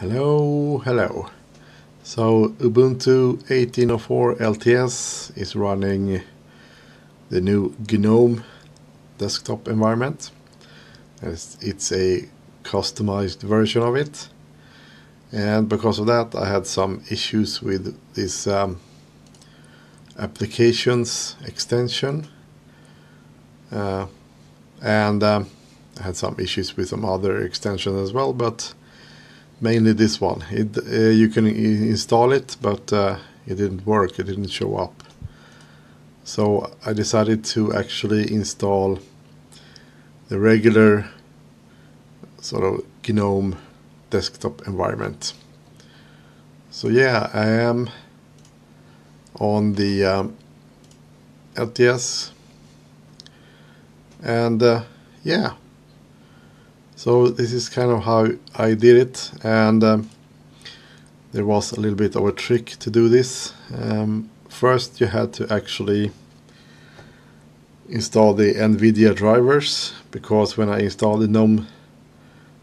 Hello, hello. So Ubuntu 18.04 LTS is running the new GNOME desktop environment. It's, it's a customized version of it. And because of that I had some issues with this um, applications extension. Uh, and um, I had some issues with some other extensions as well, but mainly this one. It, uh, you can install it, but uh, it didn't work. It didn't show up. So I decided to actually install the regular sort of GNOME desktop environment. So yeah, I am on the um, LTS and uh, yeah so this is kind of how I did it and um, there was a little bit of a trick to do this. Um, first you had to actually install the NVIDIA drivers because when I installed the GNOME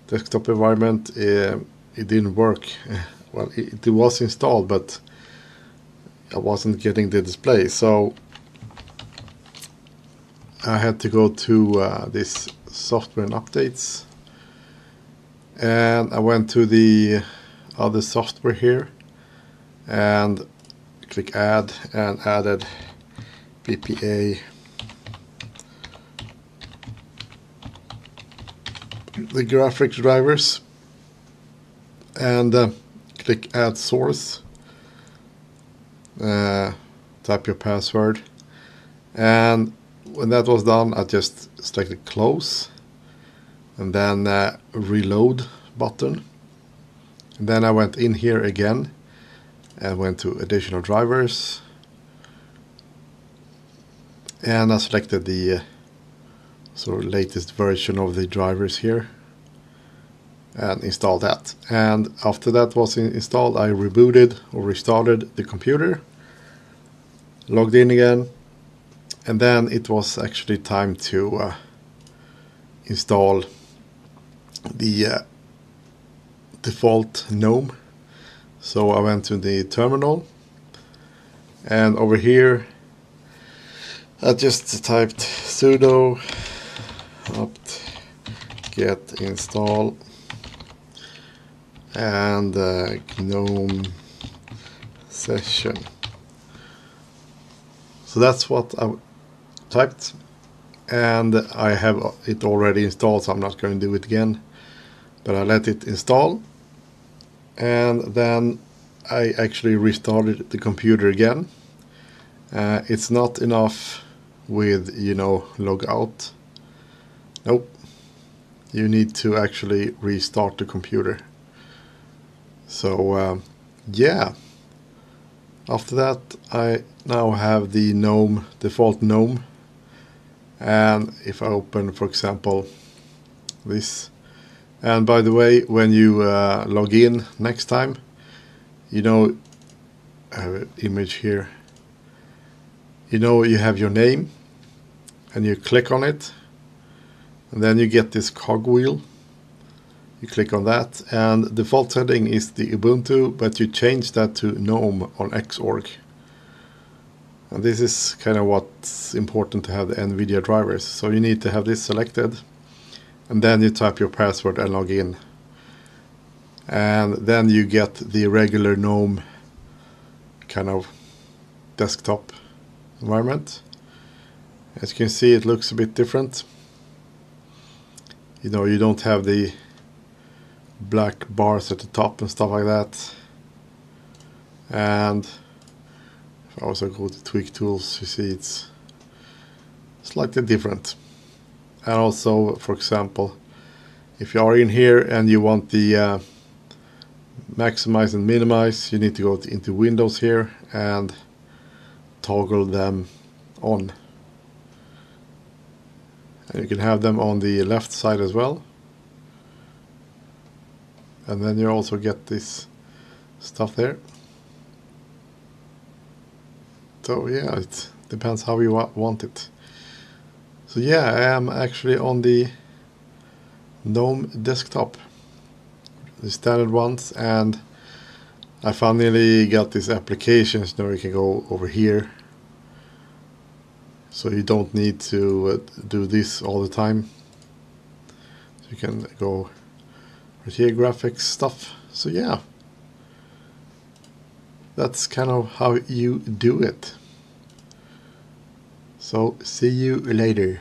desktop environment uh, it didn't work. Well, it, it was installed but I wasn't getting the display so I had to go to uh, this software and updates and I went to the other software here and click add and added PPA the graphics drivers and uh, click add source. Uh, type your password. And when that was done I just selected close and then uh, reload button. And then I went in here again and went to additional drivers. And I selected the uh, sort of latest version of the drivers here and installed that. And after that was in installed I rebooted or restarted the computer logged in again. And then it was actually time to uh, install the uh, default GNOME. So I went to the terminal and over here I just typed sudo apt get install and uh, GNOME session. So that's what I typed and I have it already installed so I'm not going to do it again but I let it install and then I actually restarted the computer again. Uh, it's not enough with you know log out. Nope. You need to actually restart the computer. So uh, yeah. After that I now have the GNOME default GNOME. And if I open for example this and by the way, when you uh, log in next time, you know, I have an image here. You know, you have your name and you click on it and then you get this cogwheel. You click on that and default setting is the Ubuntu, but you change that to GNOME on Xorg. And this is kind of what's important to have the NVIDIA drivers. So you need to have this selected and then you type your password and log in. And then you get the regular GNOME kind of desktop environment. As you can see it looks a bit different. You know you don't have the black bars at the top and stuff like that. And if I also go to tweak tools you see it's slightly different and also for example if you are in here and you want the uh, maximize and minimize you need to go to, into windows here and toggle them on. And you can have them on the left side as well. And then you also get this stuff there. So yeah it depends how you want it so yeah, I am actually on the GNOME desktop. the standard ones and I finally got these applications. Now you can go over here. So you don't need to uh, do this all the time. So you can go right here graphics stuff. So yeah. That's kind of how you do it so see you later